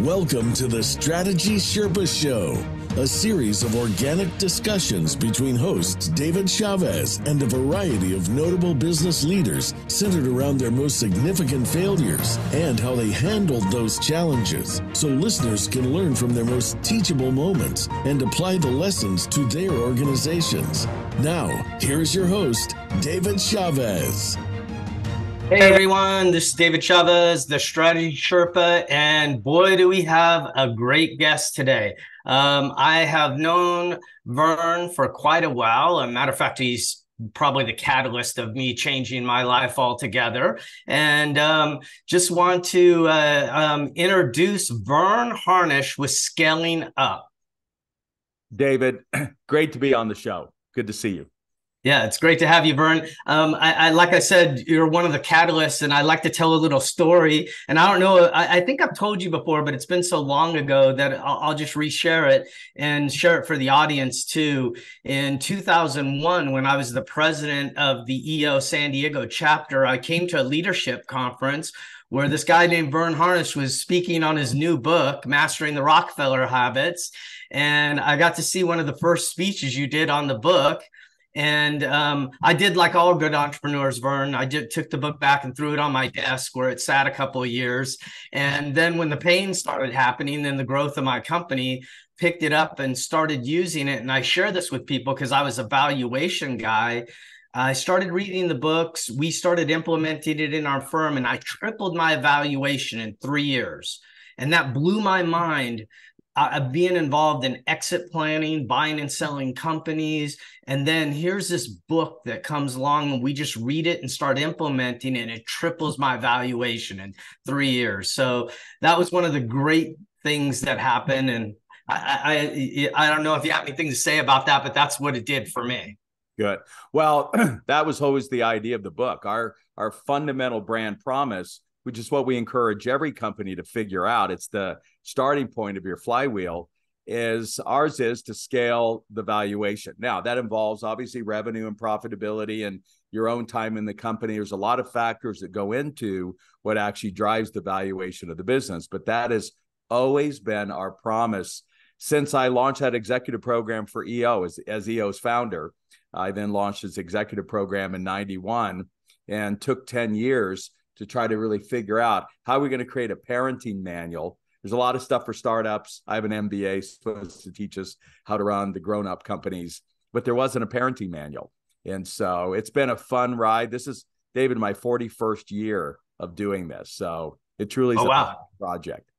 Welcome to the Strategy Sherpa Show, a series of organic discussions between hosts David Chavez and a variety of notable business leaders centered around their most significant failures and how they handled those challenges so listeners can learn from their most teachable moments and apply the lessons to their organizations. Now, here's your host, David Chavez. Hey everyone, this is David Chavez, the Strategy Sherpa, and boy, do we have a great guest today. Um, I have known Verne for quite a while. As a matter of fact, he's probably the catalyst of me changing my life altogether. And um, just want to uh, um, introduce Verne Harnish with Scaling Up. David, great to be on the show. Good to see you. Yeah, it's great to have you, Verne. Um, I, I, like I said, you're one of the catalysts, and I like to tell a little story. And I don't know, I, I think I've told you before, but it's been so long ago that I'll, I'll, just reshare it and share it for the audience too. In 2001, when I was the president of the EO San Diego chapter, I came to a leadership conference where this guy named Verne Harnish was speaking on his new book, Mastering the Rockefeller Habits. And I got to see one of the first speeches you did on the book. And um, I did like all good entrepreneurs, Verne. I did, took the book back and threw it on my desk where it sat a couple of years. And then when the pain started happening, then the growth of my company picked it up and started using it. And I share this with people because I was a valuation guy. I started reading the books. We started implementing it in our firm, and I tripled my valuation in three years. And that blew my mind uh, being involved in exit planning, buying and selling companies. And then here's this book that comes along and we just read it and start implementing. And it triples my valuation in three years. So that was one of the great things that happened. And I, I, I don't know if you have anything to say about that, but that's what it did for me. Good. Well, that was always the idea of the book. Our our fundamental brand promise which is what we encourage every company to figure out. It's the starting point of your flywheel. Is ours is to scale the valuation. Now that involves obviously revenue and profitability and your own time in the company. There's a lot of factors that go into what actually drives the valuation of the business, but that has always been our promise since I launched that executive program for EO as, as EO's founder. I then launched this executive program in 91 and took 10 years to try to really figure out how we're going to create a parenting manual. There's a lot of stuff for startups. I have an MBA supposed to teach us how to run the grown up companies, but there wasn't a parenting manual. And so it's been a fun ride. This is, David, my 41st year of doing this. So it truly is oh, a wow. project.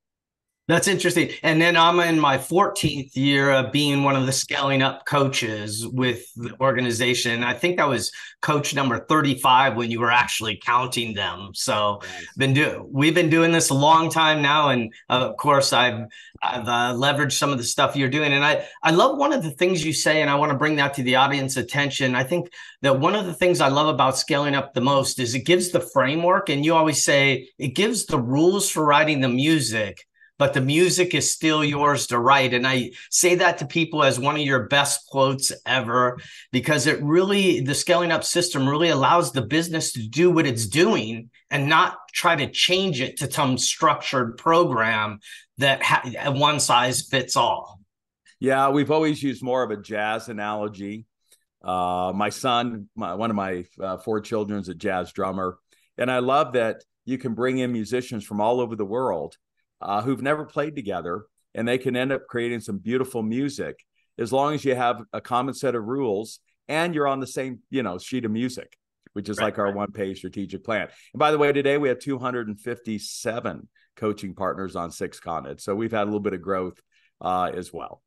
That's interesting. And then I'm in my 14th year of being one of the scaling up coaches with the organization. I think that was coach number 35 when you were actually counting them. So nice. been do we've been doing this a long time now, and of course I've I've uh, leveraged some of the stuff you're doing. And I I love one of the things you say, and I want to bring that to the audience attention. I think that one of the things I love about scaling up the most is it gives the framework, and you always say it gives the rules for writing the music but the music is still yours to write. And I say that to people as one of your best quotes ever, because it really, the scaling up system really allows the business to do what it's doing and not try to change it to some structured program that ha- one size fits all. Yeah, we've always used more of a jazz analogy. Uh, my son, my, one of my uh, four children, is a jazz drummer. And I love that you can bring in musicians from all over the world uh, who've never played together, and they can end up creating some beautiful music as long as you have a common set of rules and you're on the same you know sheet of music which is right, like our right. one page strategic plan and by the way today we have 257 coaching partners on six continents so we've had a little bit of growth uh, as well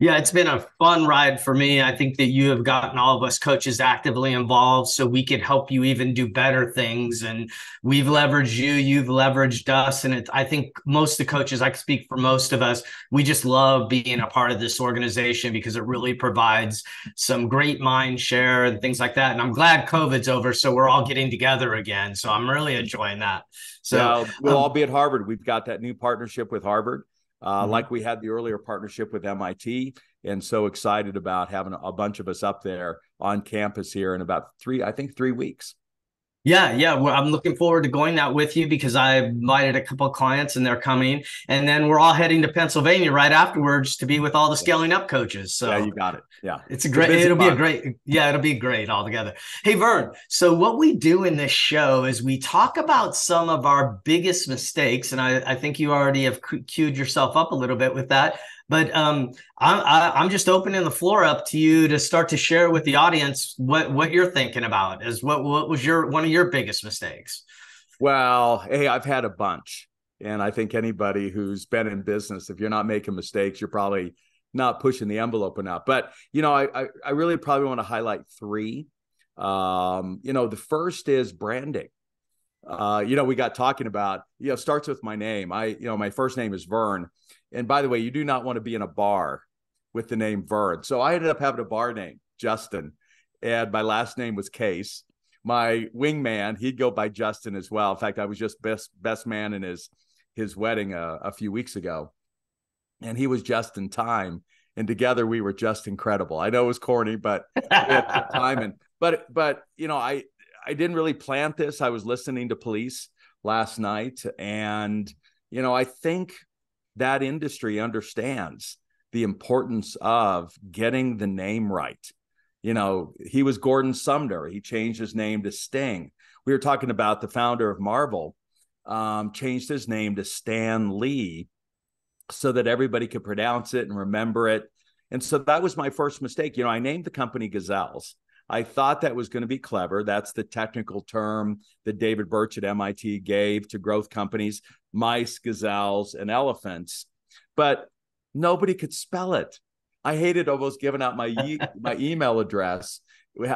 yeah, it's been a fun ride for me. I think that you have gotten all of us coaches actively involved so we can help you even do better things. And we've leveraged you, you've leveraged us. And it, I think most of the coaches, I can speak for most of us, we just love being a part of this organization because it really provides some great mind share and things like that. And I'm glad COVID's over. So we're all getting together again. So I'm really enjoying that. So yeah, we'll um, all be at Harvard. We've got that new partnership with Harvard uh, mm-hmm. like we had the earlier partnership with MIT. And so excited about having a bunch of us up there on campus here in about three, I think, three weeks. Yeah, yeah. Well, I'm looking forward to going that with you because I invited a couple of clients and they're coming. And then we're all heading to Pennsylvania right afterwards to be with all the scaling up coaches. So yeah, you got it. Yeah. It's a great, it'll be a great, yeah, it'll be great altogether. Hey, Verne. So what we do in this show is we talk about some of our biggest mistakes. And I, I think you already have queued yourself up a little bit with that. But um, I'm I, am just opening the floor up to you to start to share with the audience what what you're thinking about. Is what what was your one of your biggest mistakes? Well, hey, I've had a bunch, and I think anybody who's been in business, if you're not making mistakes, you're probably not pushing the envelope enough. But you know, I I, I really probably want to highlight three. Um, you know, the first is branding. Uh, you know, we got talking about, you know, starts with my name. I, you know, my first name is Verne. And by the way, you do not want to be in a bar with the name Verne. So I ended up having a bar name, Justin, and my last name was Case. My wingman, he'd go by Justin as well. In fact, I was just best best man in his his wedding a, uh, a few weeks ago, and he was just in time. And together we were just incredible. I know it was corny, but at the time and but but you know I I didn't really plant this. I was listening to police last night, and you know I think that industry understands the importance of getting the name right. You know, he was Gordon Sumner. He changed his name to Sting. We were talking about the founder of Marvel, um, changed his name to Stan Lee so that everybody could pronounce it and remember it. And so that was my first mistake. You know, I named the company Gazelles. I thought that was going to be clever. That's the technical term that David Birch at MIT gave to growth companies mice, gazelles, and elephants. But nobody could spell it. I hated almost giving out my e- my email address.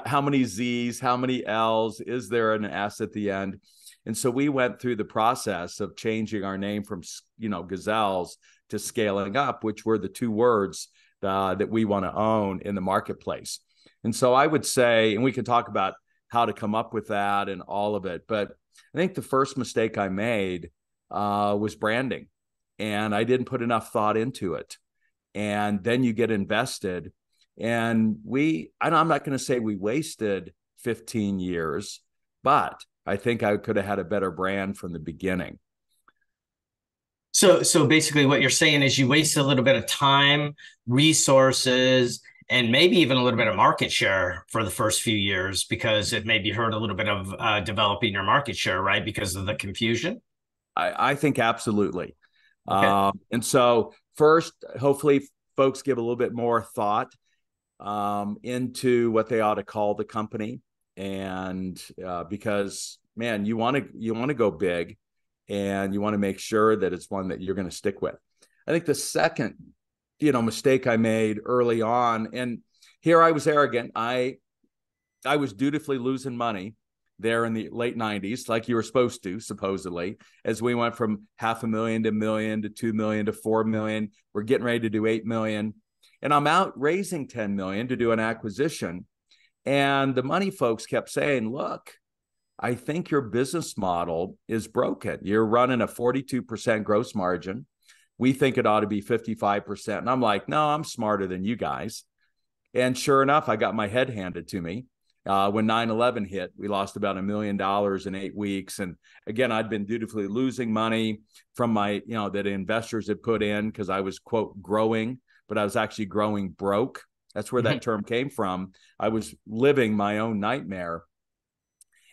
How many Z's? How many L's? Is there an S at the end? And so we went through the process of changing our name from you know gazelles to scaling up, which were the two words uh, that we want to own in the marketplace. And so I would say, and we can talk about how to come up with that and all of it. But I think the first mistake I made uh, was branding, and I didn't put enough thought into it. And then you get invested, and we, and I'm not going to say we wasted 15 years, but I think I could have had a better brand from the beginning. So, so basically, what you're saying is you waste a little bit of time, resources, and maybe even a little bit of market share for the first few years because it maybe hurt a little bit of uh, developing your market share, right? Because of the confusion. I, I think absolutely. Okay. Um, and so, first, hopefully, folks give a little bit more thought um, into what they ought to call the company, and uh, because man, you want to you want to go big, and you want to make sure that it's one that you're going to stick with. I think the second you know mistake I made early on, and here I was arrogant. I I was dutifully losing money there in the late 90s, like you were supposed to, supposedly, as we went from half a million to a million to two million to four million. We're getting ready to do eight million. And I'm out raising 10 million to do an acquisition. And the money folks kept saying, look, I think your business model is broken. You're running a 42% gross margin we think it ought to be 55%. And I'm like, no, I'm smarter than you guys. And sure enough, I got my head handed to me. Uh, when 9 11 hit, we lost about a million dollars in eight weeks. And again, I'd been dutifully losing money from my, you know, that investors had put in because I was, quote, growing, but I was actually growing broke. That's where that mm-hmm. term came from. I was living my own nightmare.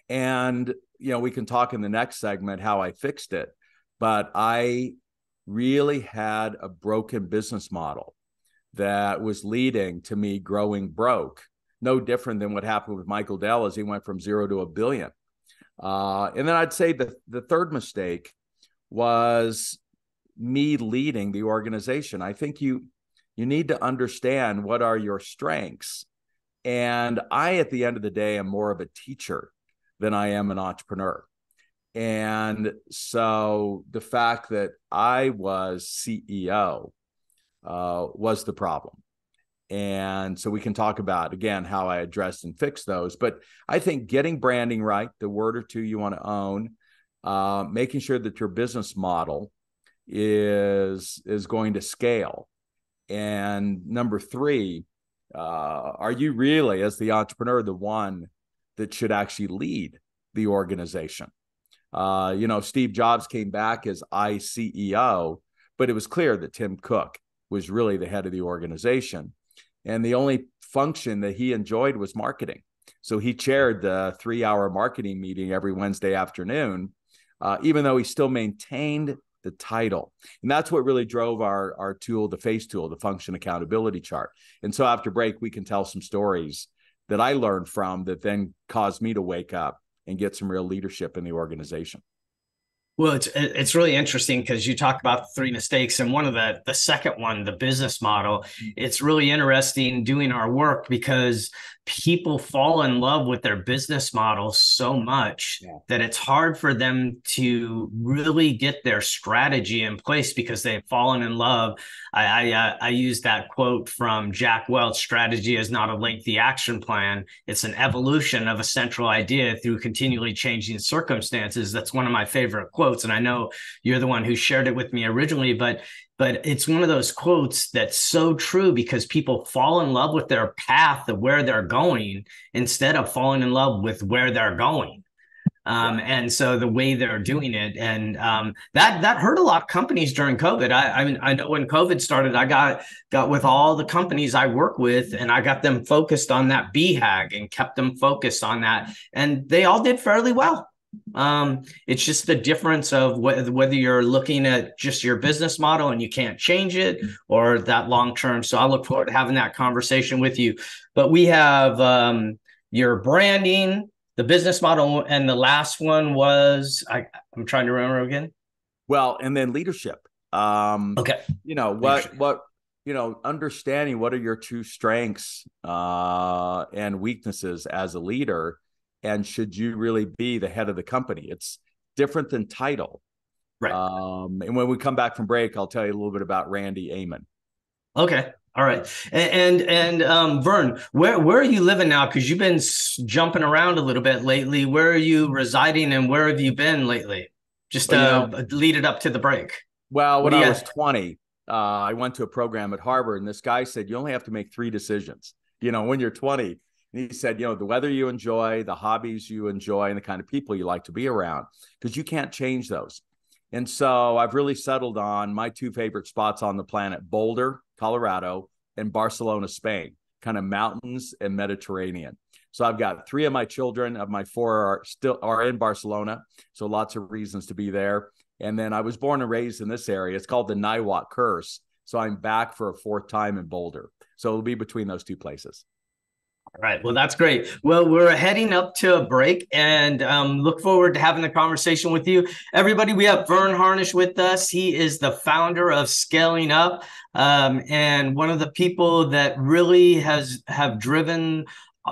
And, you know, we can talk in the next segment how I fixed it. But I really had a broken business model that was leading to me growing broke. No different than what happened with Michael Dell as he went from zero to a billion. Uh, and then I'd say the, the third mistake was me leading the organization. I think you you need to understand what are your strengths. And I, at the end of the day, am more of a teacher than I am an entrepreneur. And so the fact that I was CEO uh, was the problem. And so we can talk about again how I addressed and fixed those. But I think getting branding right, the word or two you want to own, uh, making sure that your business model is is going to scale. And number three, uh, are you really, as the entrepreneur, the one that should actually lead the organization. Uh, you know, Steve Jobs came back as ICEO, but it was clear that Tim Cook was really the head of the organization. And the only function that he enjoyed was marketing. So he chaired the three hour marketing meeting every Wednesday afternoon, uh, even though he still maintained the title. And that's what really drove our, our tool, the face tool, the function accountability chart. And so after break, we can tell some stories that I learned from that then caused me to wake up and get some real leadership in the organization. Well, it's it's really interesting because you talk about the three mistakes, and one of the the second one, the business model. It's really interesting doing our work because people fall in love with their business model so much yeah. that it's hard for them to really get their strategy in place because they've fallen in love. I I, uh, I use that quote from Jack Welch: "Strategy is not a lengthy action plan; it's an evolution of a central idea through continually changing circumstances." That's one of my favorite quotes, and I know you're the one who shared it with me originally, but but it's one of those quotes that's so true because people fall in love with their path of where they're going instead of falling in love with where they're going. Um, and so the way they're doing it and um, that that hurt a lot of companies during covid. I, I mean i know when covid started i got got with all the companies i work with and i got them focused on that BHAG and kept them focused on that and they all did fairly well um, it's just the difference of whether whether you're looking at just your business model and you can't change it, or that long term. So I look forward to having that conversation with you. But we have um, your branding, the business model, and the last one was I, I'm trying to remember again. Well, and then leadership. Um, okay. You know what leadership. what you know understanding what are your two strengths uh, and weaknesses as a leader and should you really be the head of the company? It's different than title. Right. Um, and when we come back from break i'll tell you a little bit about randy amen okay. All right. And and, and um, verne where where are you living now? Because you've been jumping around a little bit lately. Where are you residing and where have you been lately? Just well, uh, you know, lead it up to the break. Well when i was 20 uh, i went to a program at harvard and this guy said you only have to make three decisions. You know when you're 20 and he said, you know, the weather you enjoy, the hobbies you enjoy, and the kind of people you like to be around, because you can't change those. And so I've really settled on my two favorite spots on the planet Boulder, Colorado, and Barcelona, Spain, kind of mountains and Mediterranean. So I've got three of my children of my four are still are in Barcelona. So lots of reasons to be there. And then I was born and raised in this area. It's called the Niwot Curse. So I'm back for a fourth time in Boulder. So it'll be between those two places. All right. Well, that's great. Well, we're heading up to a break and um, look forward to having the conversation with you. Everybody, we have Verne Harnish with us. He is the founder of Scaling Up um, and one of the people that really has have driven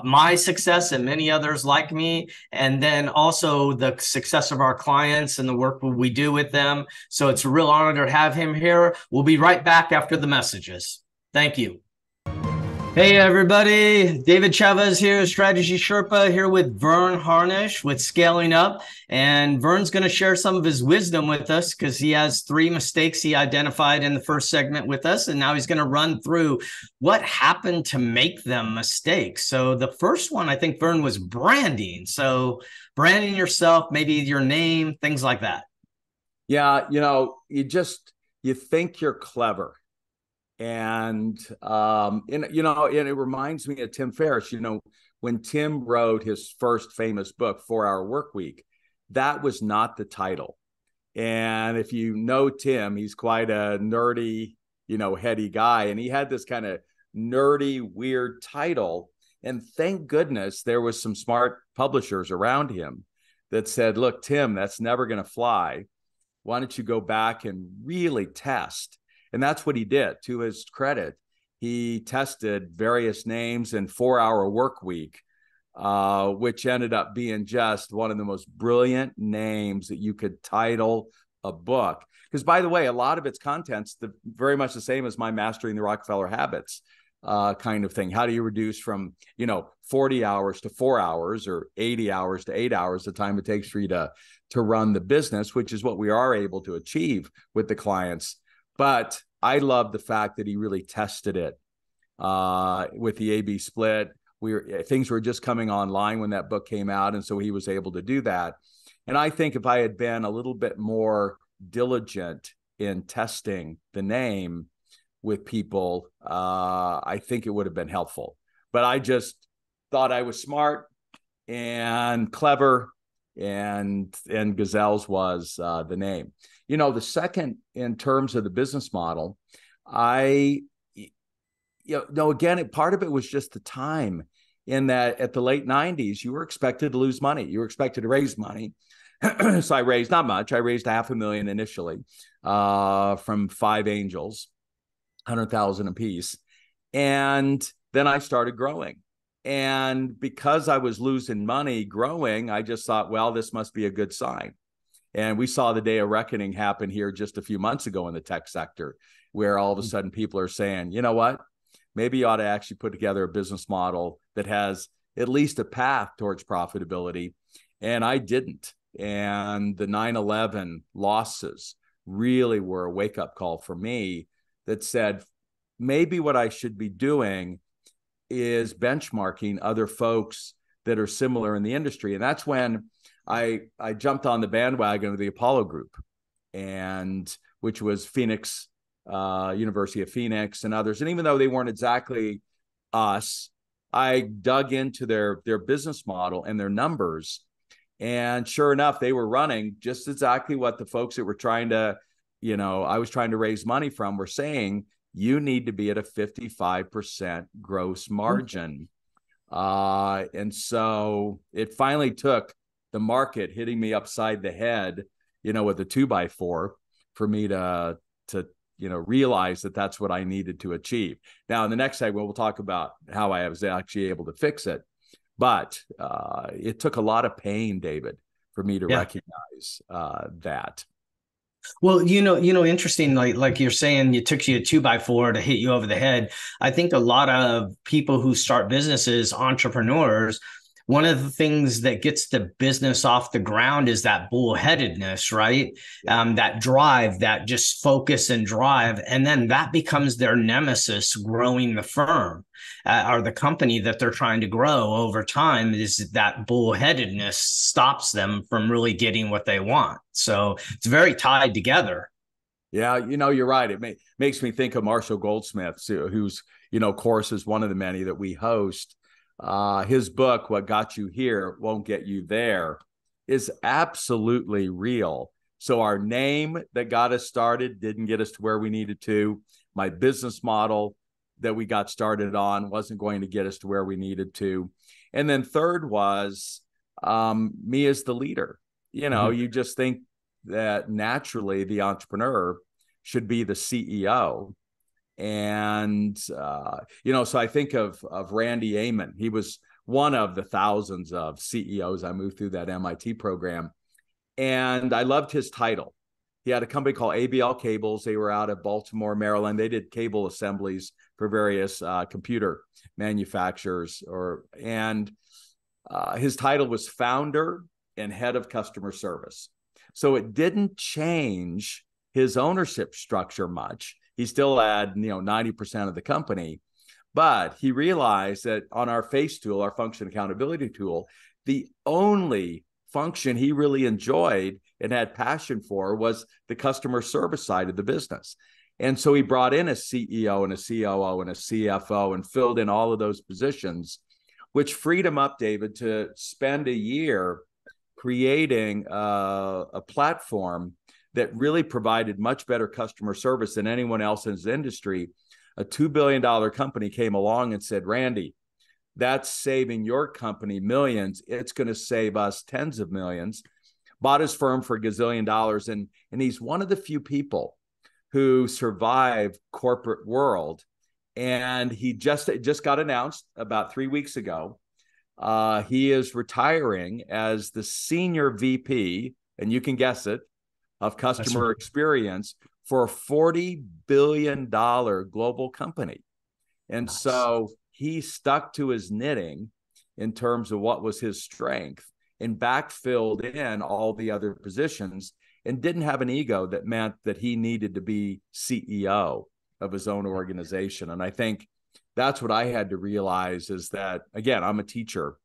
my success and many others like me, and then also the success of our clients and the work we do with them. So it's a real honor to have him here. We'll be right back after the messages. Thank you. Hey everybody, David Chavez here, Strategy Sherpa here with Verne Harnish with Scaling Up. And Verne's going to share some of his wisdom with us because he has three mistakes he identified in the first segment with us. And now he's going to run through what happened to make them mistakes. So the first one, I think, Verne, was branding. So branding yourself, maybe your name, things like that. Yeah, you know, you just you think you're clever and um and you know and it reminds me of tim ferriss you know when tim wrote his first famous book four hour work week that was not the title. And if you know tim he's quite a nerdy you know heady guy and he had this kind of nerdy weird title. And thank goodness there was some smart publishers around him that said look tim that's never going to fly. Why don't you go back and really test and that's what he did. To his credit, he tested various names in Four Hour Work Week, uh, which ended up being just one of the most brilliant names that you could title a book. Because, by the way, a lot of its contents the very much the same as my Mastering the Rockefeller Habits uh, kind of thing. How do you reduce from you know 40 hours to four hours or 80 hours to eight hours the time it takes for you to to run the business, which is what we are able to achieve with the clients but I love the fact that he really tested it uh, with the AB split. we were eh, things were just coming online when that book came out and so he was able to do that. And i think if i had been a little bit more diligent in testing the name with people uh, i think it would have been helpful. But i just thought i was smart and clever and and gazelles was uh, the name you know the second in terms of the business model i you know, again, part of it was just the time in that at the late 90s, you were expected to lose money. You were expected to raise money. so I raised not much. I raised half a million initially uh, from five angels, 100,000 apiece. And then I started growing. And because I was losing money growing, I just thought, well, this must be a good sign. And we saw the day of reckoning happen here just a few months ago in the tech sector, where all of a mm. sudden people are saying, you know what? maybe you ought to actually put together a business model that has at least a path towards profitability. And I didn't. And the 9 11 losses really were a wake up call for me that said, maybe what I should be doing is benchmarking other folks that are similar in the industry. And that's when I, I jumped on the bandwagon of the Apollo Group, and which was Phoenix uh, University of Phoenix, and others. And even though they weren't exactly us, I dug into their their business model and their numbers, and sure enough, they were running just exactly what the folks that were trying to, you know, I was trying to raise money from were saying. You need to be at a 55% gross margin. Uh, and so it finally took the market hitting me upside the head, you know, with a two by four for me to to you know realize that that's what i needed to achieve now in the next segment we'll talk about how i was actually able to fix it but uh, it took a lot of pain david for me to yeah. recognize uh, that well, you know, you know, interesting. Like, like you're saying, it took you a two by four to hit you over the head. I think a lot of people who start businesses, entrepreneurs, one of the things that gets the business off the ground is that bullheadedness, right? Um, that drive, that just focus and drive. And then that becomes their nemesis growing the firm uh, or the company that they're trying to grow over time is that bullheadedness stops them from really getting what they want. So it's very tied together. Yeah, you know, you're right. It may, makes me think of Marshall Goldsmith, who's, you know, of course, is one of the many that we host uh, his book, What Got You Here Won't Get You There, is absolutely real. So, our name that got us started didn't get us to where we needed to. My business model that we got started on wasn't going to get us to where we needed to. And then, third was um, me as the leader. You know, mm-hmm. you just think that naturally the entrepreneur should be the CEO and uh, you know so i think of of randy Amon. he was one of the thousands of ceos i moved through that mit program. And i loved his title. He had a company called abl cables. They were out of baltimore maryland. They did cable assemblies for various uh, computer manufacturers or and uh, his title was founder and head of customer service. So it didn't change his ownership structure much he still had you know 90% of the company but he realized that on our face tool our function accountability tool the only function he really enjoyed and had passion for was the customer service side of the business. And so he brought in a ceo and a coo and a cfo and filled in all of those positions which freed him up david to spend a year creating uh, a platform that really provided much better customer service than anyone else in his industry. A $2 billion company came along and said, Randy, that's saving your company millions. It's going to save us tens of millions. Bought his firm for a gazillion dollars. And, and he's one of the few people who survive corporate world. And he just just got announced about three weeks ago. Uh, he is retiring as the senior VP, and you can guess it, of customer experience for a $40 billion global company. And nice. so he stuck to his knitting in terms of what was his strength and backfilled in all the other positions and didn't have an ego that meant that he needed to be CEO of his own organization. And I think that's what I had to realize is that again, I'm a teacher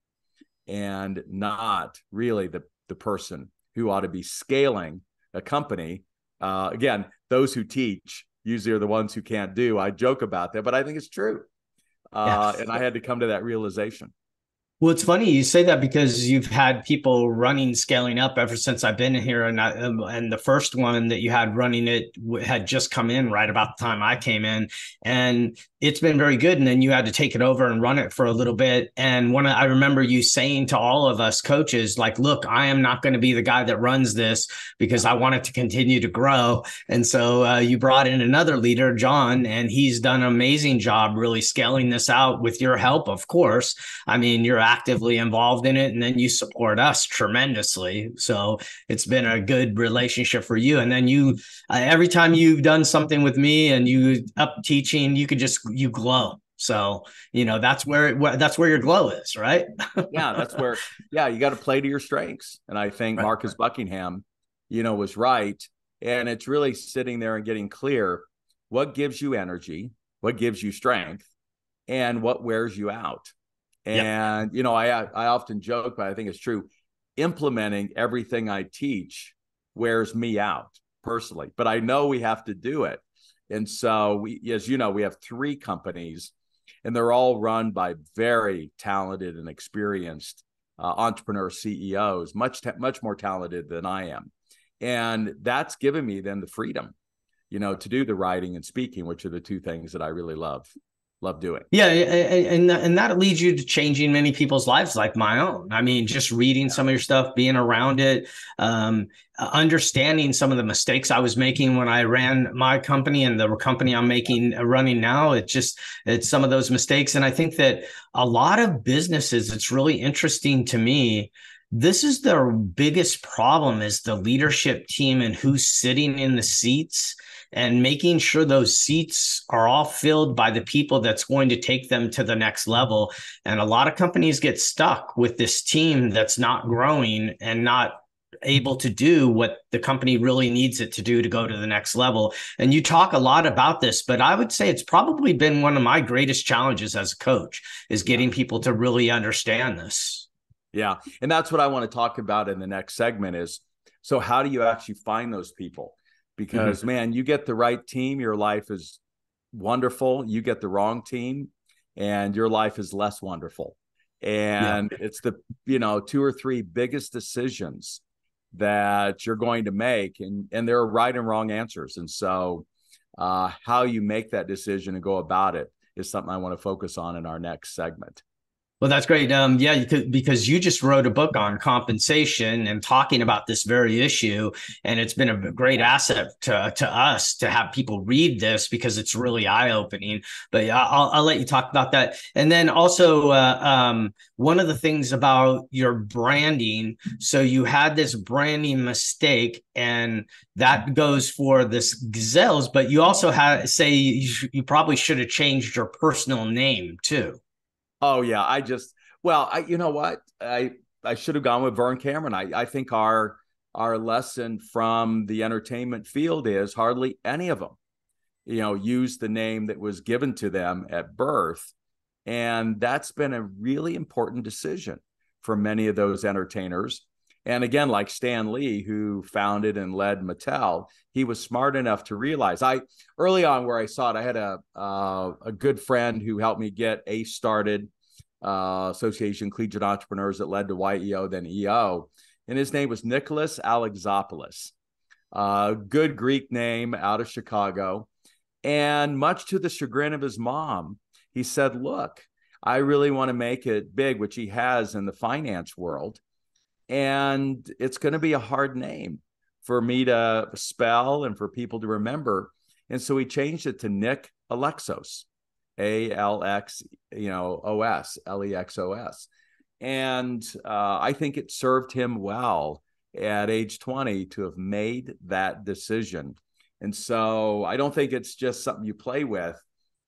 and not really the the person who ought to be scaling a company. Uh, again, those who teach usually are the ones who can't do. I joke about that, but I think it's true. Uh, and I had to come to that realization. Well, it's funny you say that because you've had people running scaling up ever since I've been here, and I, um, and the first one that you had running it had just come in right about the time I came in, and it's been very good. And then you had to take it over and run it for a little bit. And one, I remember you saying to all of us coaches, like, "Look, I am not going to be the guy that runs this because I want it to continue to grow." And so uh, you brought in another leader, John, and he's done an amazing job really scaling this out with your help, of course. I mean, you're actively involved in it and then you support us tremendously. So it's been a good relationship for you. And then you uh, every time you've done something with me and you up teaching you could just you glow. So you know that's where, where that's where your glow is right? Yeah that's where yeah you got to play to your strengths. And i think right, marcus buckingham you know was right. And it's really sitting there and getting clear what gives you energy what gives you strength and what wears you out and yep. you know, I I often joke, but I think it's true. Implementing everything I teach wears me out personally, but I know we have to do it. And so we, as you know, we have three companies, and they're all run by very talented and experienced uh, entrepreneur CEOs, much much more talented than I am, and that's given me then the freedom, you know, to do the writing and speaking, which are the two things that I really love love doing. Yeah, and and that leads you to changing many people's lives, like my own. I mean, just reading some of your stuff, being around it, um, understanding some of the mistakes I was making when I ran my company and the company I'm making uh, running now. It just it's some of those mistakes, and I think that a lot of businesses. It's really interesting to me this is their biggest problem is the leadership team and who's sitting in the seats and making sure those seats are all filled by the people that's going to take them to the next level. And a lot of companies get stuck with this team that's not growing and not able to do what the company really needs it to do to go to the next level. And you talk a lot about this, but I would say it's probably been one of my greatest challenges as a coach is getting people to really understand this. Yeah. And that's what I want to talk about in the next segment is so how do you actually find those people? Because mm-hmm. man, you get the right team, your life is wonderful. You get the wrong team, and your life is less wonderful. And yeah. it's the you know two or three biggest decisions that you're going to make, and and there are right and wrong answers. And so, uh, how you make that decision and go about it is something I want to focus on in our next segment. Well, that's great. Um, yeah, you could, because you just wrote a book on compensation and talking about this very issue, and it's been a great asset to, to us to have people read this because it's really eye opening. But yeah, I'll, I'll let you talk about that. And then also, uh, um, one of the things about your branding. So you had this branding mistake, and that goes for this gazelles. But you also had say you, you probably should have changed your personal name too. Oh yeah, I just well, I you know what I I should have gone with Vern Cameron. I I think our our lesson from the entertainment field is hardly any of them, you know, use the name that was given to them at birth, and that's been a really important decision for many of those entertainers. And again, like Stan Lee, who founded and led Mattel, he was smart enough to realize. I early on where I saw it, I had a uh, a good friend who helped me get Ace started, uh, Association Collegiate Entrepreneurs that led to YEO, then EO, and his name was Nicholas Alexopoulos. Uh, good Greek name out of Chicago, and much to the chagrin of his mom, he said, "Look, I really want to make it big, which he has in the finance world." And it's going to be a hard name for me to spell and for people to remember. And so we changed it to Nick Alexos, A L X, you know, O S, L E X O S. And uh, I think it served him well at age 20 to have made that decision. And so I don't think it's just something you play with.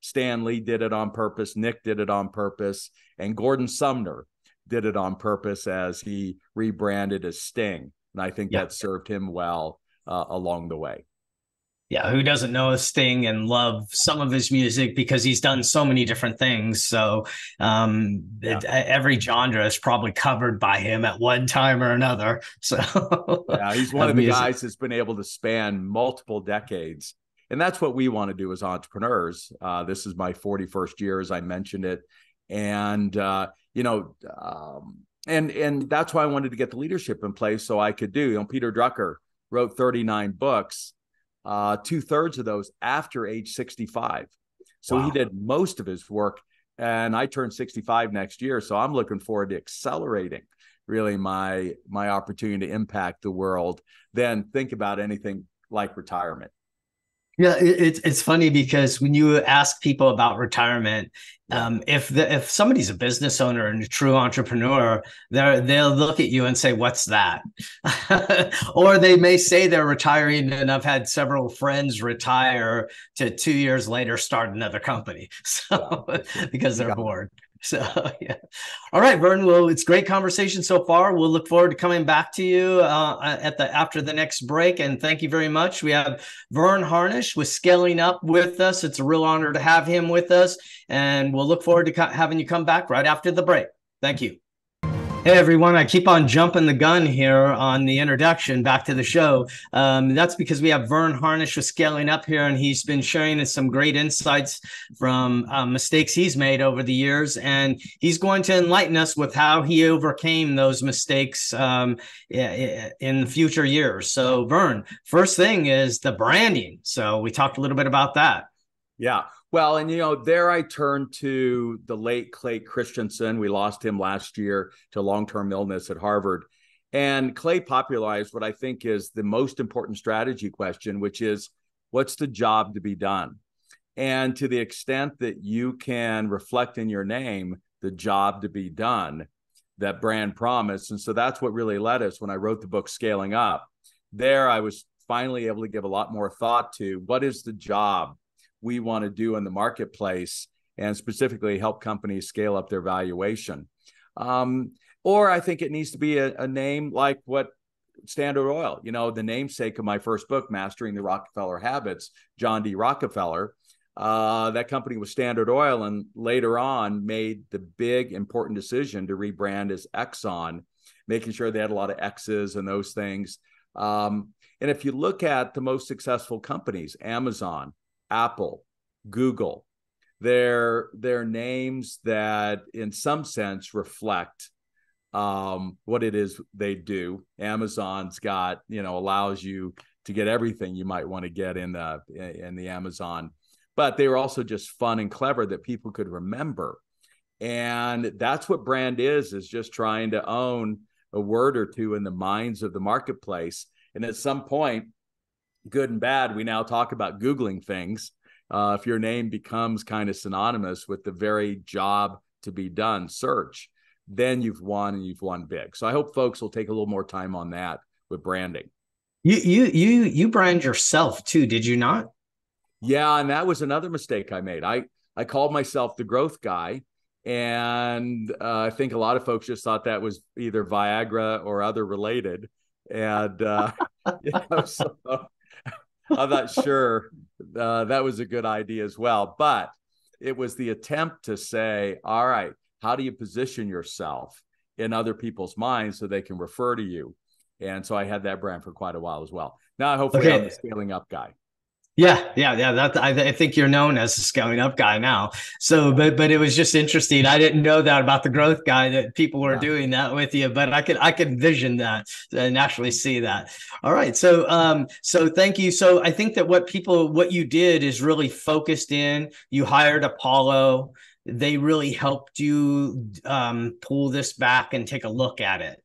Stan Lee did it on purpose, Nick did it on purpose, and Gordon Sumner did it on purpose as he rebranded as Sting. And I think that served him well uh, along the way. yeah, who doesn't know Sting and love some of his music because he's done so many different things. So um, yeah. it, every genre is probably covered by him at one time or another. So yeah, he's one of the music. guys that's been able to span multiple decades. And that's what we want to do as entrepreneurs. Uh, this is my 41st year, as I mentioned it. And, uh, you know, um, and and that's why I wanted to get the leadership in place so I could do. You know, Peter Drucker wrote 39 books uh, two thirds of those after age 65. So wow. he did most of his work. And I turned 65 next year. So I'm looking forward to accelerating really my my opportunity to impact the world then think about anything like retirement yeah, it's it's funny because when you ask people about retirement, um, if the, if somebody's a business owner and a true entrepreneur, they they'll look at you and say, "What's that?" or they may say they're retiring, and I've had several friends retire to two years later start another company, so because they're bored. So yeah. All right, Verne. Well, it's great conversation so far. We'll look forward to coming back to you uh, at the after the next break. And thank you very much. We have Verne Harnish with Scaling Up with us. It's a real honor to have him with us, and we'll look forward to co- having you come back right after the break. Thank you. Hey everyone, I keep on jumping the gun here on the introduction back to the show. Um, that's because we have Verne Harnish with Scaling Up here, and he's been sharing us some great insights from uh, mistakes he's made over the years. And he's going to enlighten us with how he overcame those mistakes um, in future years. So, Verne, first thing is the branding. So, we talked a little bit about that. Yeah. Well, and you know, there I turned to the late Clay Christensen. We lost him last year to long-term illness at Harvard. And Clay popularized what I think is the most important strategy question, which is what's the job to be done? And to the extent that you can reflect in your name the job to be done, that brand promise. And so that's what really led us when I wrote the book Scaling Up. There, I was finally able to give a lot more thought to what is the job we want to do in the marketplace and specifically help companies scale up their valuation. Um, or I think it needs to be a, a, name like what Standard Oil, you know, the namesake of my first book, Mastering the Rockefeller Habits, John D. Rockefeller. Uh, that company was Standard Oil, and later on made the big important decision to rebrand as Exxon, making sure they had a lot of X's and those things. Um, and if you look at the most successful companies, Amazon, Apple, Google. They're, they're names that, in some sense, reflect um, what it is they do. Amazon's got, you know, allows you to get everything you might want to get in the in the Amazon, but they were also just fun and clever that people could remember. And that's what brand is: is just trying to own a word or two in the minds of the marketplace. And at some point, good and bad, we now talk about Googling things. Uh, if your name becomes kind of synonymous with the very job to be done search, then you've won and you've won big. So I hope folks will take a little more time on that with branding. You you you you brand yourself too, did you not? Yeah, and that was another mistake I made. I I called myself the growth guy, and uh, I think a lot of folks just thought that was either Viagra or other related. And uh, you know, so I'm not sure uh, that was a good idea as well. But it was the attempt to say, all right, how do you position yourself in other people's minds so they can refer to you? And so I had that brand for quite a while as well. Now, hopefully, okay. I'm the scaling up guy. Yeah, yeah, yeah. That I, I, think you're known as a scaling up guy now. So, but but it was just interesting. I didn't know that about the growth guy that people were yeah. doing that with you, but I could I could vision that and actually see that. All right, so um, so thank you. So I think that what people what you did is really focused in. You hired Apollo. They really helped you um, pull this back and take a look at it.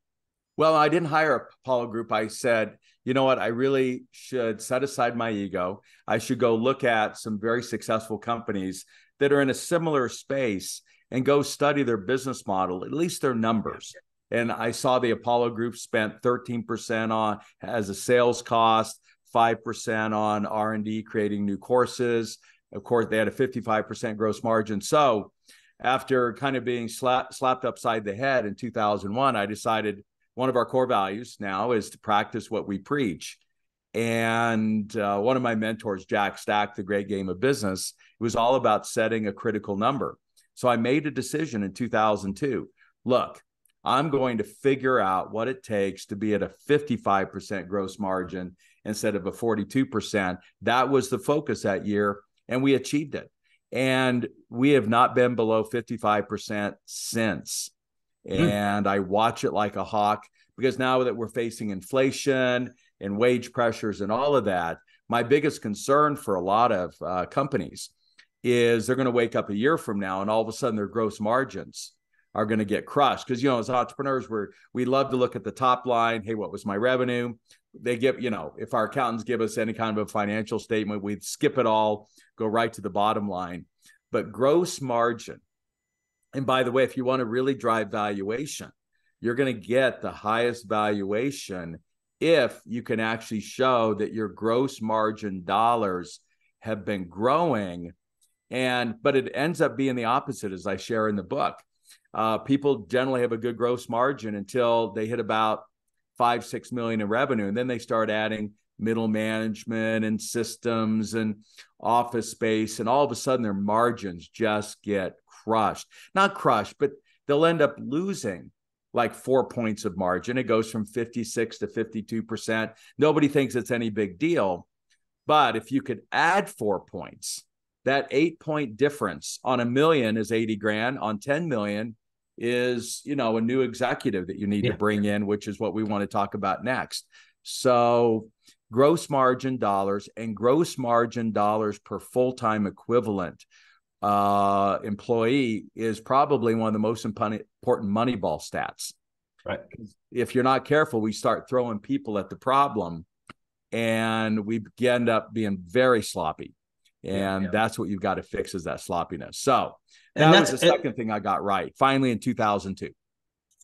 Well, I didn't hire Apollo Group. I said you know what? I really should set aside my ego. I should go look at some very successful companies that are in a similar space and go study their business model, at least their numbers. And I saw the Apollo Group spent 13% on as a sales cost, 5% on R&D creating new courses. Of course, they had a 55% gross margin. So, after kind of being slapped slapped upside the head in 2001, I decided one of our core values now is to practice what we preach. And uh, one of my mentors, Jack Stack, The Great Game of Business, it was all about setting a critical number. So I made a decision in 2002. Look, I'm going to figure out what it takes to be at a 55% gross margin instead of a 42%. That was the focus that year, and we achieved it. And we have not been below 55% since. Mm. And I watch it like a hawk because now that we're facing inflation and wage pressures and all of that, my biggest concern for a lot of uh, companies is they're going to wake up a year from now and all of a sudden their gross margins are going to get crushed. Because you know as entrepreneurs we're we love to look at the top line. Hey what was my revenue? They give you know if our accountants give us any kind of a financial statement we skip it all go right to the bottom line. But gross margin and by the way if you want to really drive valuation you're going to get the highest valuation if you can actually show that your gross margin dollars have been growing. And but it ends up being the opposite as i share in the book. Uh, people generally have a good gross margin until they hit about five six million in revenue and then they start adding middle management and systems and office space and all of a sudden their margins just get crushed not crushed but they'll end up losing like four points of margin. It goes from 56 to 52%. Nobody thinks it's any big deal. But if you could add four points, that eight point difference on a million is 80 grand, on 10 million is, you know, a new executive that you need yeah. to bring in, which is what we want to talk about next. So, gross margin dollars and gross margin dollars per full time equivalent uh, employee is probably one of the most important Moneyball stats. Right. If you're not careful, we start throwing people at the problem, and we end up being very sloppy. And yeah. that's what you've got to fix is that sloppiness. So that was the second it, thing I got right. Finally, in 2002.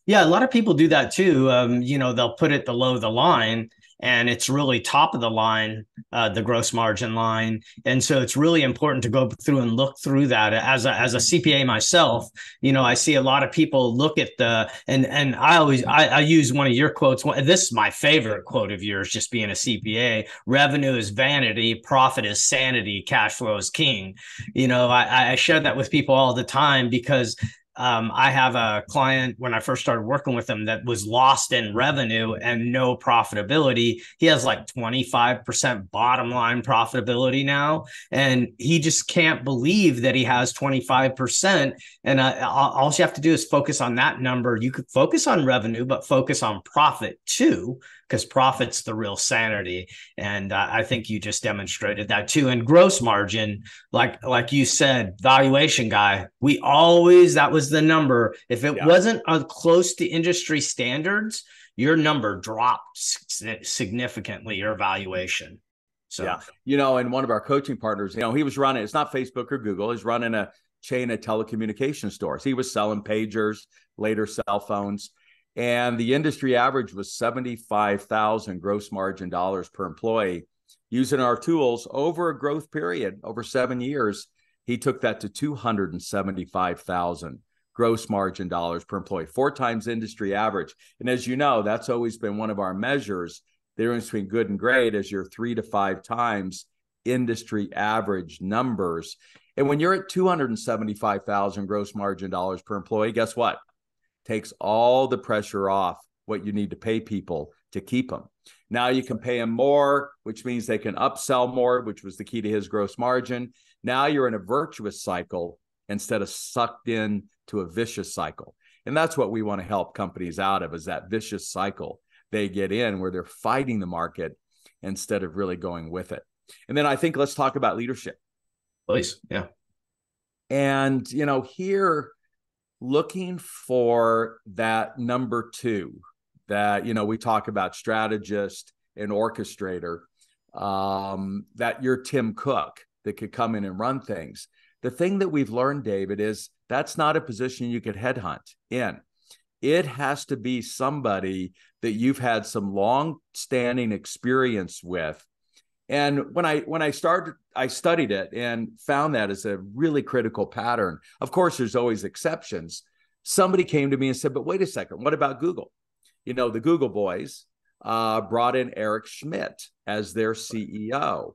Yeah, a lot of people do that too. Um, you know, they'll put it below the line and it's really top of the line, uh, the gross margin line. And so it's really important to go through and look through that. As a as a CPA myself, you know, I see a lot of people look at the and and I always I, I use one of your quotes. This is my favorite quote of yours, just being a CPA. Revenue is vanity, profit is sanity, cash flow is king. You know, I, I share that with people all the time because um, I have a client when I first started working with him that was lost in revenue and no profitability. He has like 25% bottom line profitability now. And he just can't believe that he has 25%. And uh, all you have to do is focus on that number. You could focus on revenue, but focus on profit too because profit's the real sanity. And uh, I think you just demonstrated that too. And gross margin, like like you said, valuation guy, we always that was the number. If it yeah. wasn't uh, close to industry standards, your number dropped significantly. Your valuation. So yeah, you know, and one of our coaching partners, you know, he was running. It's not Facebook or Google. He's running a chain of telecommunication stores. He was selling pagers, later cell phones and the industry average was 75,000 gross margin dollars per employee. Using our tools over a growth period over 7 years, he took that to 275,000 gross margin dollars per employee, four times industry average. And as you know, that's always been one of our measures. The difference between good and great is your 3 to 5 times industry average numbers. And when you're at 275,000 gross margin dollars per employee, guess what? Takes all the pressure off what you need to pay people to keep them. Now you can pay them more, which means they can upsell more, which was the key to his gross margin. Now you're in a virtuous cycle instead of sucked in to a vicious cycle. And that's what we want to help companies out of is that vicious cycle they get in where they're fighting the market instead of really going with it. And then I think let's talk about leadership. Please. Yeah. And you know, here looking for that number two that you know we talk about strategist and orchestrator um, that you're tim cook that could come in and run things. The thing that we've learned david is that's not a position you could headhunt in. It has to be somebody that you've had some long standing experience with. And when i when i started i studied it and found that as a really critical pattern of course there's always exceptions somebody came to me and said but wait a second what about google you know the google boys uh, brought in Eric Schmidt as their CEO.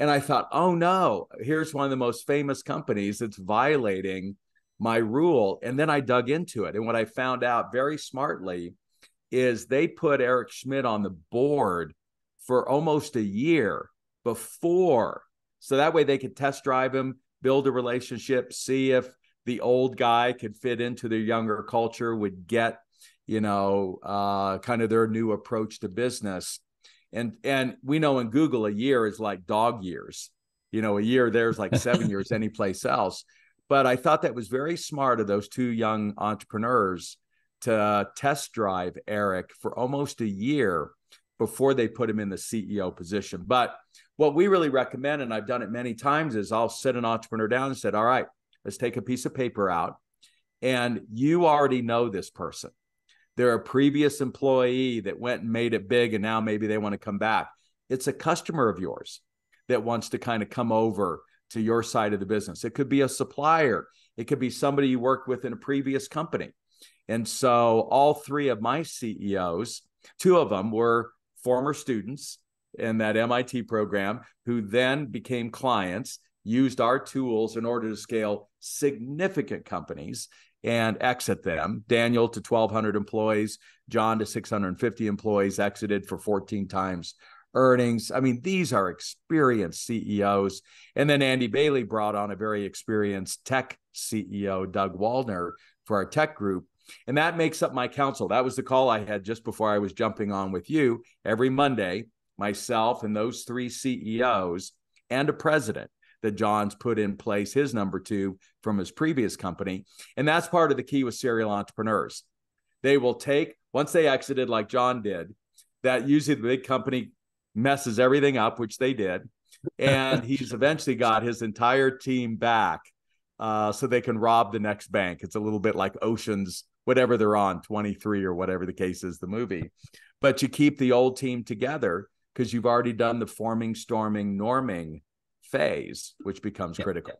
And I thought, oh no, here's one of the most famous companies that's violating my rule. And then I dug into it. And what I found out very smartly is they put Eric Schmidt on the board for almost a year before. So that way they could test drive him, build a relationship, see if the old guy could fit into their younger culture, would get, you know, uh, kind of their new approach to business. And and we know in Google a year is like dog years. You know, a year there's like seven years anyplace else. But I thought that was very smart of those two young entrepreneurs to test drive Eric for almost a year before they put him in the CEO position. But what we really recommend, and I've done it many times, is I'll sit an entrepreneur down and said, All right, let's take a piece of paper out. And you already know this person. They're a previous employee that went and made it big, and now maybe they want to come back. It's a customer of yours that wants to kind of come over to your side of the business. It could be a supplier, it could be somebody you worked with in a previous company. And so all three of my CEOs, two of them were former students in that MIT program who then became clients, used our tools in order to scale significant companies and exit them. Daniel to 1,200 employees, John to 650 employees, exited for 14 times earnings. I mean, these are experienced CEOs. And then Andy Bailey brought on a very experienced tech CEO, Doug Waldner, for our tech group. And that makes up my council. That was the call I had just before I was jumping on with you every Monday, myself and those three CEOs and a president that John's put in place, his number two from his previous company. And that's part of the key with serial entrepreneurs. They will take, once they exited like John did, that usually the big company messes everything up, which they did. And he's eventually got his entire team back uh, so they can rob the next bank. It's a little bit like Ocean's, whatever they're on, 23 or whatever the case is, the movie. But you keep the old team together because you've already done the forming, storming, norming phase, which becomes critical.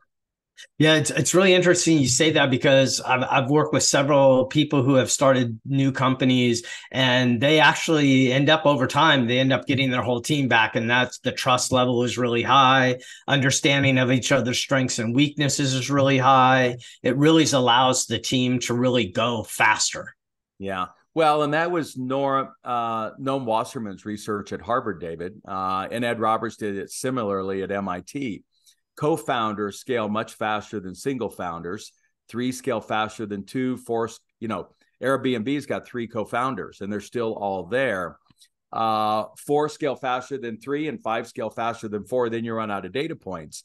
Yeah, it's it's really interesting you say that because I've I've worked with several people who have started new companies and they actually end up over time they end up mm-hmm. getting their whole team back and that's the trust level is really high, understanding of each other's strengths and weaknesses is really high. It really allows the team to really go faster. Yeah. Well, and that was Norm uh, Noam Wasserman's research at Harvard, David, uh, and Ed Roberts did it similarly at MIT co-founders scale much faster than single founders. Three scale faster than two four you know airbnb's got three co-founders and they're still all there. Uh, four scale faster than three and five scale faster than four then you run out of data points.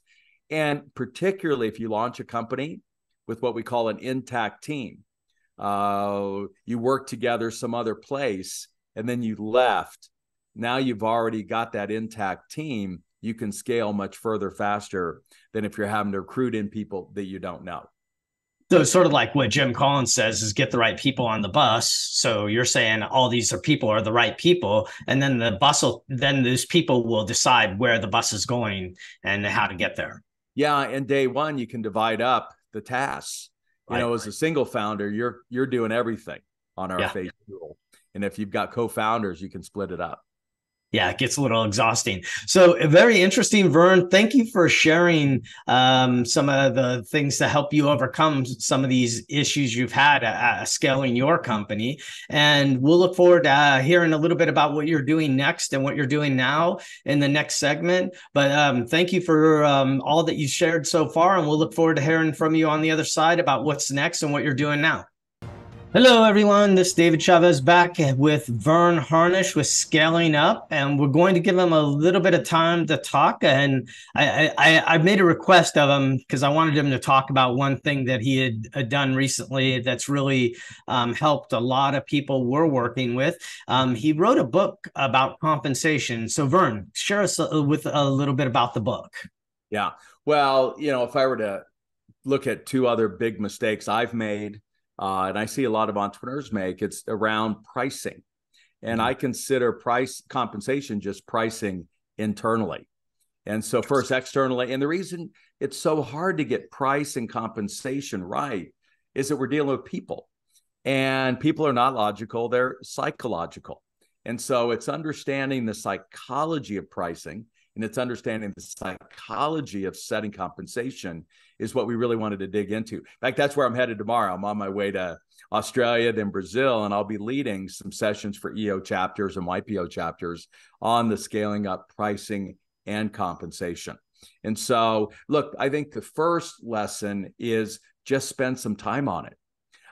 And particularly if you launch a company with what we call an intact team uh, you work together some other place and then you left now you've already got that intact team you can scale much further faster than if you're having to recruit in people that you don't know. So it's sort of like what Jim Collins says is get the right people on the bus. So you're saying all these are people are the right people, and then the bus will then those people will decide where the bus is going and how to get there. Yeah, and day one you can divide up the tasks. You know, as a single founder, you're you're doing everything on our yeah. face tool, and if you've got co-founders, you can split it up yeah, it gets a little exhausting. So very interesting, Verne. Thank you for sharing um, some of the things to help you overcome some of these issues you've had uh, scaling your company. And we'll look forward to uh, hearing a little bit about what you're doing next and what you're doing now in the next segment. But um, thank you for um, all that you shared so far, and we'll look forward to hearing from you on the other side about what's next and what you're doing now. Hello, everyone. This is David Chavez back with Verne Harnish with Scaling Up, and we're going to give him a little bit of time to talk. And I, I, I made a request of him because I wanted him to talk about one thing that he had, done recently that's really um, helped a lot of people we're working with. Um, he wrote a book about compensation. So, Verne, share us a, with a little bit about the book. Yeah. Well, you know, if I were to look at two other big mistakes I've made uh, and I see a lot of entrepreneurs make, it's around pricing. And mm-hmm. I consider price compensation just pricing internally. And so, first externally, and the reason it's so hard to get price and compensation right is that we're dealing with people, and people are not logical, they're psychological. And so it's understanding the psychology of pricing and it's understanding the psychology of setting compensation is what we really wanted to dig into. In fact, that's where I'm headed tomorrow. I'm on my way to Australia, then Brazil, and I'll be leading some sessions for EO chapters and YPO chapters on the scaling up pricing and compensation. And so, look, I think the first lesson is just spend some time on it.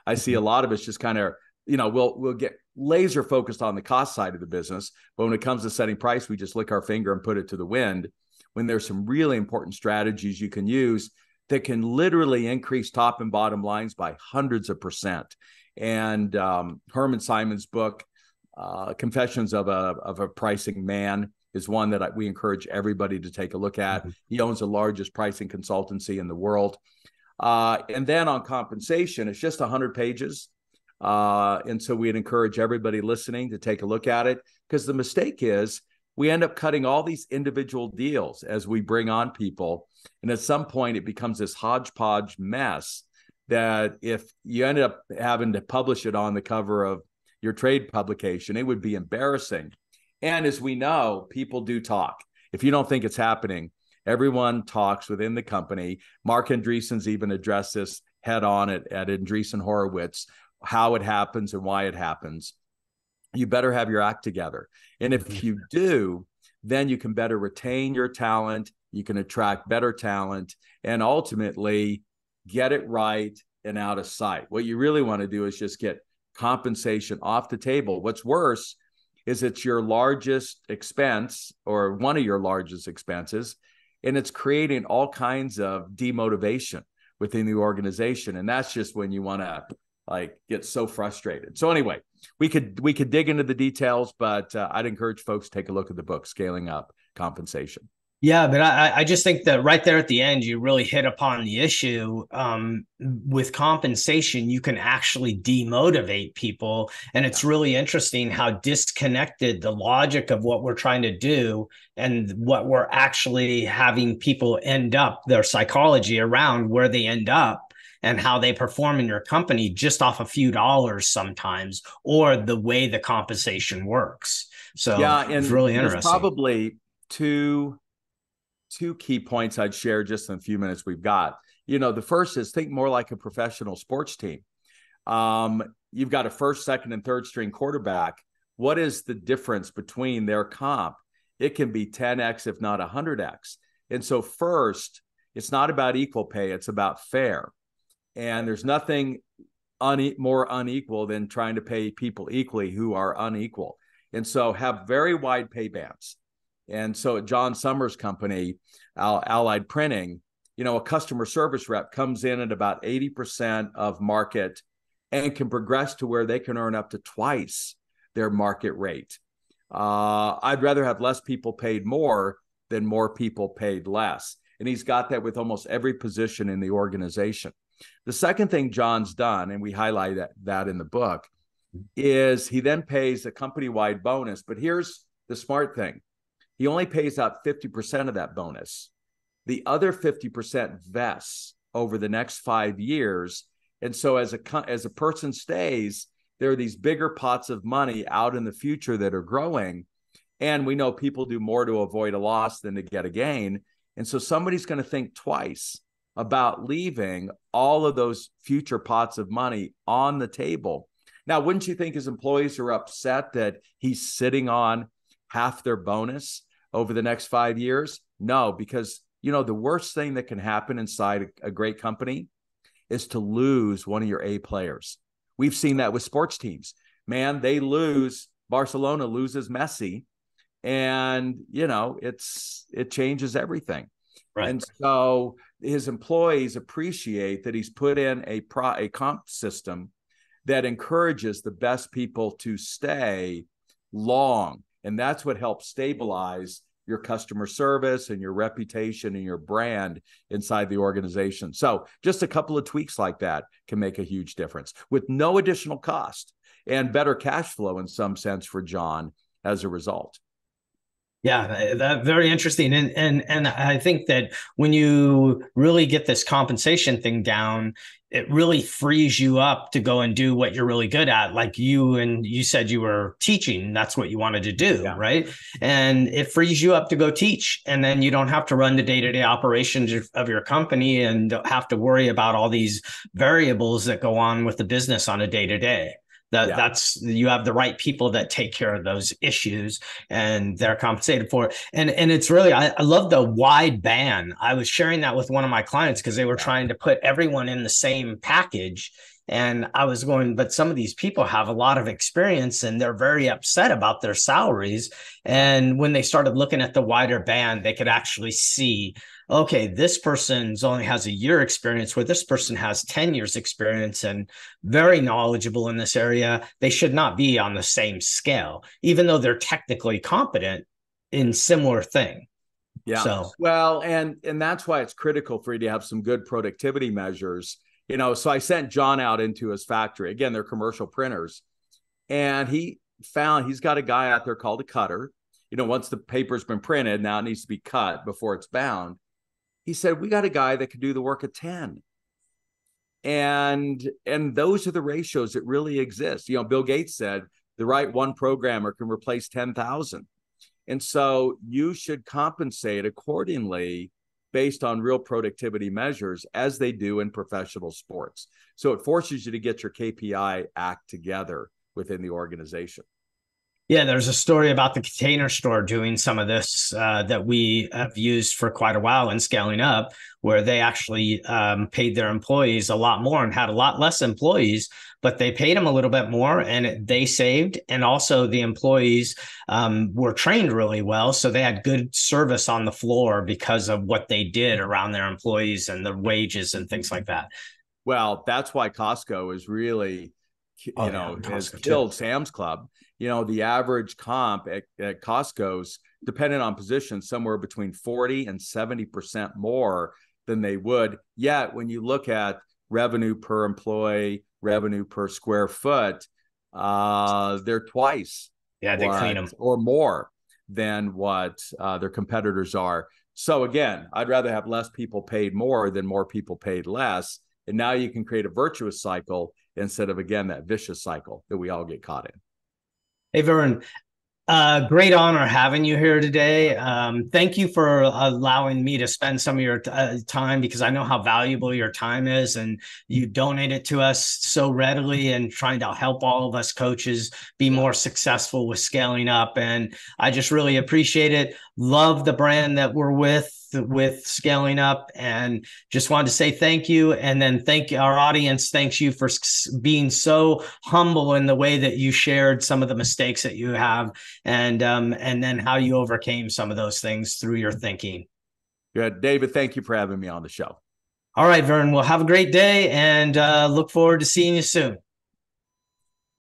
I see a mm-hmm. lot of us just kind of, you know, we'll we'll get laser focused on the cost side of the business, but when it comes to setting price, we just lick our finger and put it to the wind. When there's some really important strategies you can use that can literally increase top and bottom lines by hundreds of percent. And um, Hermann Simon's book, uh, Confessions of a of a Pricing Man, is one that I, we encourage everybody to take a look at. Mm-hmm. He owns the largest pricing consultancy in the world. Uh, and then on compensation, it's just 100 pages. Uh, and so we'd encourage everybody listening to take a look at it because the mistake is we end up cutting all these individual deals as we bring on people. And at some point, it becomes this hodgepodge mess that if you ended up having to publish it on the cover of your trade publication, it would be embarrassing. And as we know, people do talk. If you don't think it's happening, everyone talks within the company. Marc Andreessen's even addressed this head on at, at Andreessen Horowitz how it happens and why it happens, you better have your act together. And if mm-hmm. you do, then you can better retain your talent, you can attract better talent, and ultimately get it right and out of sight. What you really want to do is just get compensation off the table. What's worse is it's your largest expense or one of your largest expenses, and it's creating all kinds of demotivation within the organization. And that's just when you want to like get so frustrated. So anyway, we could we could dig into the details, but uh, I'd encourage folks to take a look at the book, Scaling Up Compensation. Yeah, but I, I just think that right there at the end, you really hit upon the issue. Um, with compensation, you can actually demotivate people. And it's really interesting how disconnected the logic of what we're trying to do and what we're actually having people end up, their psychology around where they end up and how they perform in your company just off a few dollars sometimes or the way the compensation works. So yeah and it's really interesting. probably two two key points i'd share just in a few minutes we've got. You know the first is think more like a professional sports team. Um, you've got a first second and third string quarterback. What is the difference between their comp? It can be 10x if not 100x and so first it's not about equal pay it's about fair and there's nothing more unequal than trying to pay people equally who are unequal. And so have very wide pay bands. And so at John Summers' company, Allied Printing, you know, a customer service rep comes in at about 80% of market and can progress to where they can earn up to twice their market rate. Uh, I'd rather have less people paid more than more people paid less. And he's got that with almost every position in the organization. The second thing John's done, and we highlight that, that in the book, mm-hmm. is he then pays a company wide bonus. But here's the smart thing he only pays out 50% of that bonus. The other 50% vests over the next five years. And so as a as a person stays, there are these bigger pots of money out in the future that are growing. And we know people do more to avoid a loss than to get a gain. And so somebody's going to think twice about leaving all of those future pots of money on the table. Now, wouldn't you think his employees are upset that he's sitting on half their bonus over the next five years? No, because you know the worst thing that can happen inside a, great company is to lose one of your A players. We've seen that with sports teams. Man, they lose. Barcelona loses Messi, and you know it's it changes everything. Right. And so his employees appreciate that he's put in a pro, a comp system that encourages the best people to stay long. And that's what helps stabilize your customer service and your reputation and your brand inside the organization. So, just a couple of tweaks like that can make a huge difference with no additional cost and better cash flow in some sense for John as a result. Yeah, that very interesting, and and and I think that when you really get this compensation thing down, it really frees you up to go and do what you're really good at like you and you said you were teaching that's what you wanted to do yeah. right and it frees you up to go teach and then you don't have to run the day-to-day operations of your company and have to worry about all these variables that go on with the business on a day-to-day that yeah. that's you have the right people that take care of those issues and they're compensated for it. And and it's really I, I love the wide band i was sharing that with one of my clients because they were trying to put everyone in the same package. And i was going but some of these people have a lot of experience and they're very upset about their salaries. And when they started looking at the wider band they could actually see okay, this person's only has a year experience where this person has 10 years experience and very knowledgeable in this area. They should not be on the same scale, even though they're technically competent in similar thing. Yeah. So well, and and that's why it's critical for you to have some good productivity measures. You know, so I sent John out into his factory. Again, they're commercial printers. And he found he's got a guy out there called a cutter. You know, once the paper's been printed, now it needs to be cut before it's bound he said we got a guy that could do the work of 10 and and those are the ratios that really exist. You know bill gates said the right one programmer can replace 10,000 and so you should compensate accordingly based on real productivity measures as they do in professional sports. So it forces you to get your KPI act together within the organization yeah, there's a story about the container store doing some of this uh, that we have used for quite a while in scaling up, where they actually um, paid their employees a lot more and had a lot less employees, but they paid them a little bit more and they saved. And also, the employees um, were trained really well. So they had good service on the floor because of what they did around their employees and the wages and things like that. Well, that's why Costco is really, you oh, know, yeah, has killed. Sam's Club you know, the average comp at, at Costco's, depending on position, somewhere between 40 and 70% more than they would. Yet when you look at revenue per employee, revenue per square foot, uh, they're twice. Yeah, they what, clean them or more than what uh, their competitors are. So again, I'd rather have less people paid more than more people paid less. And now you can create a virtuous cycle instead of again that vicious cycle that we all get caught in. Hey, Verne, uh, great honor having you here today. Um, thank you for allowing me to spend some of your t- uh, time because I know how valuable your time is, and you donate it to us so readily and trying to help all of us coaches be more successful with scaling up. And I just really appreciate it. Love the brand that we're with with scaling up and just wanted to say thank you. And then thank our audience thanks you for being so humble in the way that you shared some of the mistakes that you have and um and then how you overcame some of those things through your thinking. Good david thank you for having me on the show. All right verne well have a great day and uh look forward to seeing you soon